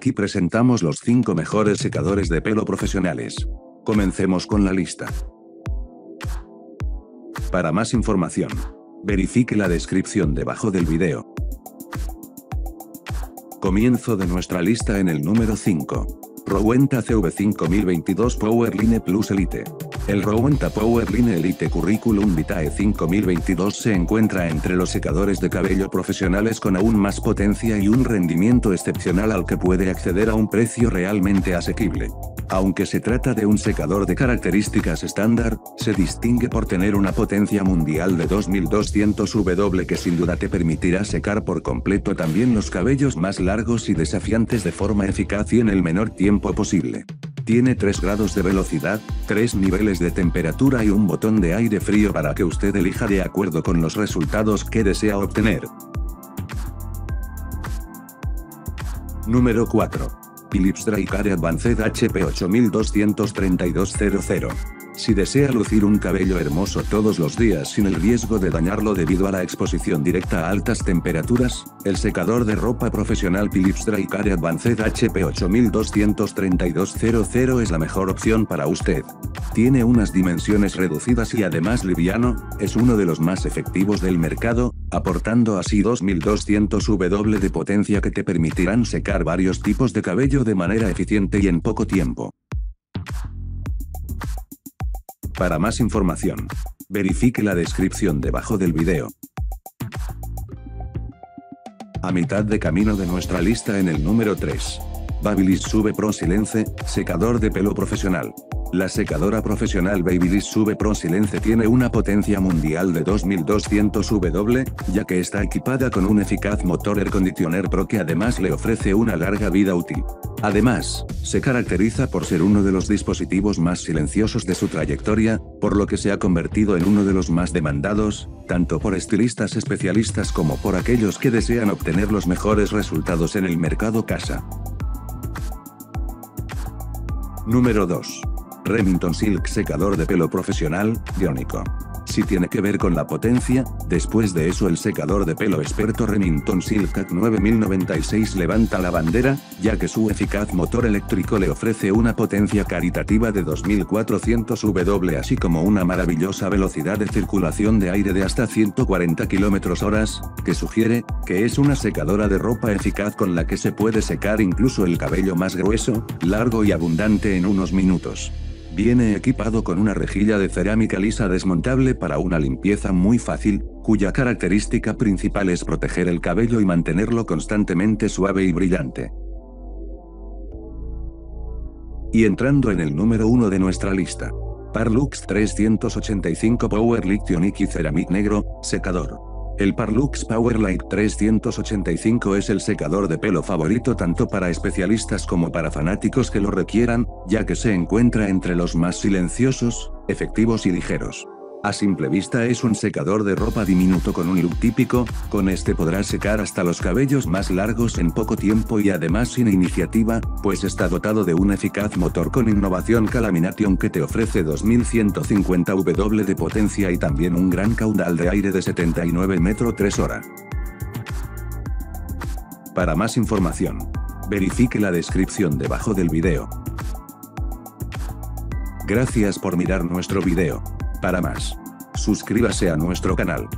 Aquí presentamos los 5 mejores secadores de pelo profesionales. Comencemos con la lista. Para más información, verifique la descripción debajo del video. Comienzo de nuestra lista en el número 5. Rowenta CV5022 Powerline Plus Elite. El Rowenta Powerline Elite Curriculum Vitae 5022 se encuentra entre los secadores de cabello profesionales con aún más potencia y un rendimiento excepcional al que puede acceder a un precio realmente asequible. Aunque se trata de un secador de características estándar, se distingue por tener una potencia mundial de 2200 W que sin duda te permitirá secar por completo también los cabellos más largos y desafiantes de forma eficaz y en el menor tiempo posible. Tiene 3 grados de velocidad, 3 niveles de temperatura y un botón de aire frío para que usted elija de acuerdo con los resultados que desea obtener. Número 4. Philips Drycare Advanced HP 823200. Si desea lucir un cabello hermoso todos los días sin el riesgo de dañarlo debido a la exposición directa a altas temperaturas, el secador de ropa profesional Philips Drycare Advanced HP 823200 es la mejor opción para usted. Tiene unas dimensiones reducidas y además liviano, es uno de los más efectivos del mercado, aportando así 2200 W de potencia que te permitirán secar varios tipos de cabello de manera eficiente y en poco tiempo. Para más información, verifique la descripción debajo del video. A mitad de camino de nuestra lista en el número 3. Babyliss Sube Pro Silence, secador de pelo profesional. La secadora profesional Babyliss Sube Pro Silence tiene una potencia mundial de 2200 W, ya que está equipada con un eficaz motor Air Conditioner Pro que además le ofrece una larga vida útil. Además, se caracteriza por ser uno de los dispositivos más silenciosos de su trayectoria, por lo que se ha convertido en uno de los más demandados, tanto por estilistas especialistas como por aquellos que desean obtener los mejores resultados en el mercado casa. Número 2. Remington Silk secador de pelo profesional, iónico. Si tiene que ver con la potencia, después de eso el secador de pelo experto Remington Silk 9096 levanta la bandera, ya que su eficaz motor eléctrico le ofrece una potencia caritativa de 2400 W así como una maravillosa velocidad de circulación de aire de hasta 140 km horas, que sugiere, que es una secadora de ropa eficaz con la que se puede secar incluso el cabello más grueso, largo y abundante en unos minutos. Viene equipado con una rejilla de cerámica lisa desmontable para una limpieza muy fácil, cuya característica principal es proteger el cabello y mantenerlo constantemente suave y brillante. Y entrando en el número 1 de nuestra lista. Parlux 385 Power Light Ceramic Negro, secador. El Parlux Powerlight 385 es el secador de pelo favorito tanto para especialistas como para fanáticos que lo requieran, ya que se encuentra entre los más silenciosos, efectivos y ligeros. A simple vista es un secador de ropa diminuto con un look típico, con este podrás secar hasta los cabellos más largos en poco tiempo y además sin iniciativa, pues está dotado de un eficaz motor con innovación Calamination que te ofrece 2150 W de potencia y también un gran caudal de aire de 79 metros 3 hora. Para más información, verifique la descripción debajo del video. Gracias por mirar nuestro video. Para más, suscríbase a nuestro canal.